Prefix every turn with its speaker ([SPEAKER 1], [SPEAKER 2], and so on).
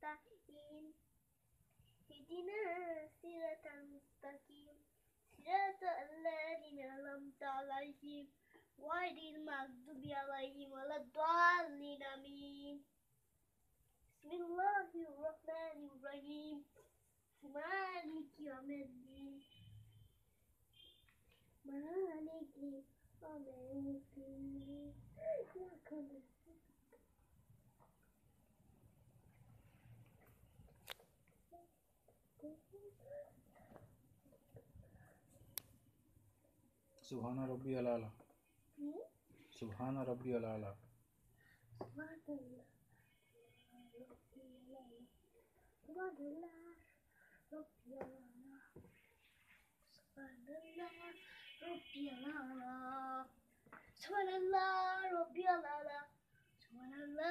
[SPEAKER 1] mustaqim Hidina siratal mustaqim. Siratal alladhina an'amta alaihim Ghairil maghdubi alaihim waladdallin amin. Bismillahirrahmanirrahim. Maliki yawmiddin. Maliki yawmiddin.
[SPEAKER 2] Subhana रब्बी अलाला सुभाना रब्बी अलाला
[SPEAKER 1] सुभाना रब्बी अलाला सुभाना रब्बी अलाला सुभाना रब्बी अलाला सुभाना